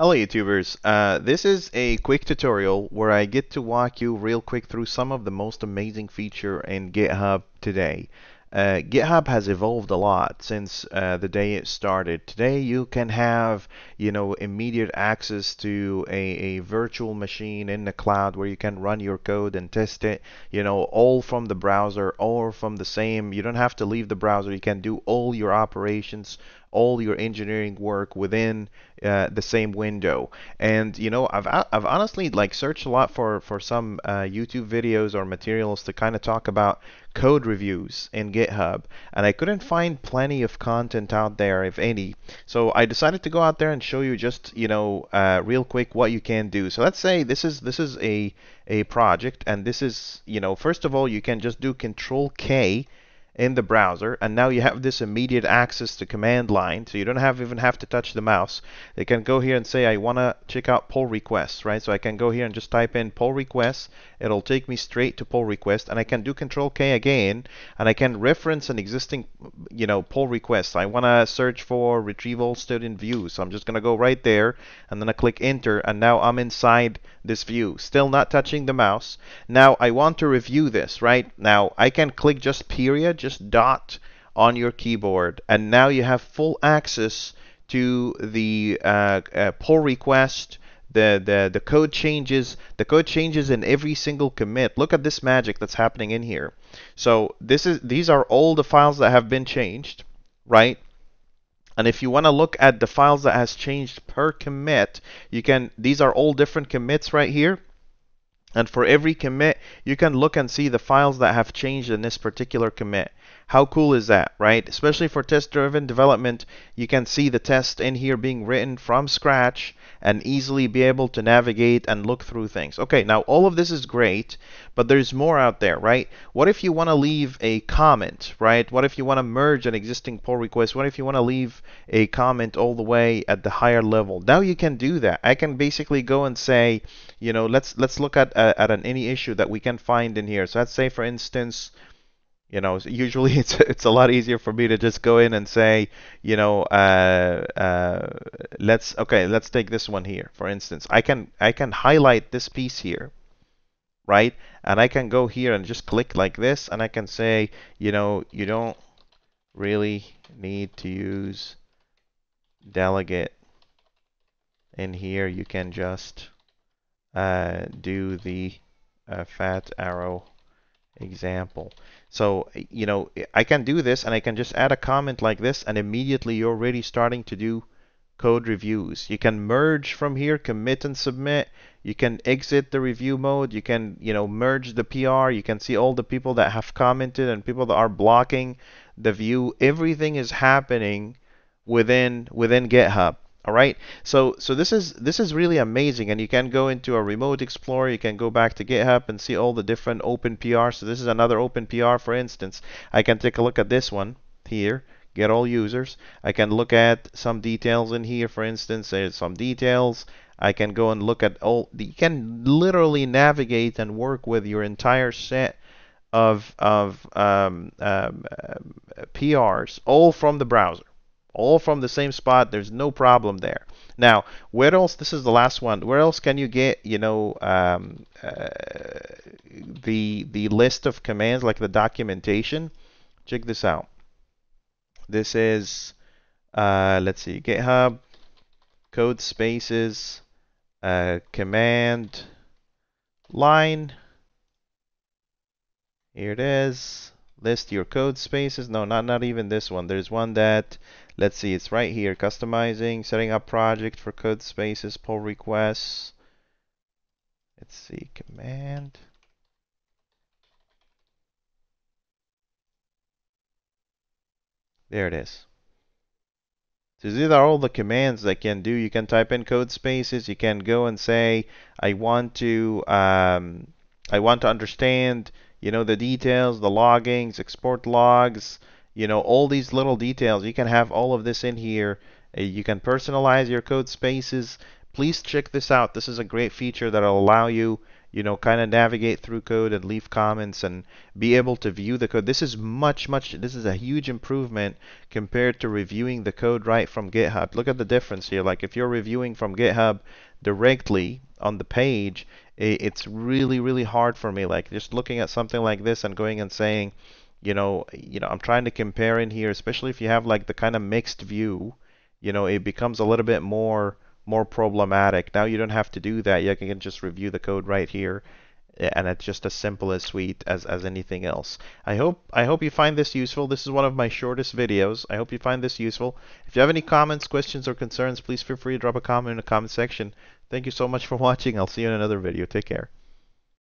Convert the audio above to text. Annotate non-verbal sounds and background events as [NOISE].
Hello YouTubers, uh, this is a quick tutorial where I get to walk you real quick through some of the most amazing feature in GitHub today. Uh, GitHub has evolved a lot since uh, the day it started. Today you can have, you know, immediate access to a, a virtual machine in the cloud where you can run your code and test it, you know, all from the browser or from the same. You don't have to leave the browser. You can do all your operations all your engineering work within uh, the same window. And you know, I've I've honestly like searched a lot for for some uh, YouTube videos or materials to kind of talk about code reviews in GitHub, and I couldn't find plenty of content out there, if any. So I decided to go out there and show you just you know uh, real quick what you can do. So let's say this is this is a a project, and this is you know first of all you can just do Control K in the browser and now you have this immediate access to command line so you don't have even have to touch the mouse. You can go here and say I want to check out pull requests right? So I can go here and just type in pull requests. It'll take me straight to pull request and I can do control K again and I can reference an existing you know pull request. I want to search for retrieval student view so I'm just gonna go right there and then I click enter and now I'm inside this view. Still not touching the mouse. Now I want to review this right? Now I can click just period just dot on your keyboard and now you have full access to the uh, uh, pull request the, the the code changes the code changes in every single commit. Look at this magic that's happening in here. So this is these are all the files that have been changed right? And if you want to look at the files that has changed per commit you can these are all different commits right here. And for every commit, you can look and see the files that have changed in this particular commit. How cool is that, right? Especially for test-driven development, you can see the test in here being written from scratch and easily be able to navigate and look through things. Okay, now all of this is great, but there's more out there, right? What if you want to leave a comment, right? What if you want to merge an existing pull request? What if you want to leave a comment all the way at the higher level? Now you can do that. I can basically go and say, you know, let's let's look at uh, at an any issue that we can find in here. So let's say, for instance, you know, usually [LAUGHS] it's it's a lot easier for me to just go in and say, you know, uh, uh, let's okay, let's take this one here. For instance, I can I can highlight this piece here, right? And I can go here and just click like this, and I can say, you know, you don't really need to use delegate in here. You can just uh, do the uh, fat arrow example. So, you know, I can do this and I can just add a comment like this and immediately you're already starting to do code reviews. You can merge from here, commit and submit. You can exit the review mode. You can, you know, merge the PR. You can see all the people that have commented and people that are blocking the view. Everything is happening within within GitHub. All right. So so this is this is really amazing, and you can go into a remote explorer. You can go back to GitHub and see all the different open PR. So this is another open PR, for instance. I can take a look at this one here. Get all users. I can look at some details in here. For instance, there's some details. I can go and look at all. You can literally navigate and work with your entire set of of um, um, uh, PRs all from the browser all from the same spot there's no problem there. Now where else this is the last one where else can you get you know um, uh, the the list of commands like the documentation? Check this out. This is uh, let's see github Codespaces uh, command line. Here it is list your Codespaces. No not not even this one. There's one that let's see it's right here customizing setting up project for Codespaces pull requests. Let's see command. There it is. So these are all the commands that can do. You can type in Codespaces. You can go and say I want to um, I want to understand you know the details the loggings export logs you know all these little details you can have all of this in here uh, you can personalize your Codespaces please check this out this is a great feature that will allow you you know, kind of navigate through code and leave comments and be able to view the code. This is much, much, this is a huge improvement compared to reviewing the code right from GitHub. Look at the difference here. Like if you're reviewing from GitHub directly on the page, it's really, really hard for me. Like just looking at something like this and going and saying, you know, you know, I'm trying to compare in here, especially if you have like the kind of mixed view, you know, it becomes a little bit more more problematic. Now you don't have to do that. You can just review the code right here and it's just as simple as sweet as, as anything else. I hope I hope you find this useful. This is one of my shortest videos. I hope you find this useful. If you have any comments, questions, or concerns, please feel free to drop a comment in the comment section. Thank you so much for [LAUGHS] watching. I'll see you in another video. Take care.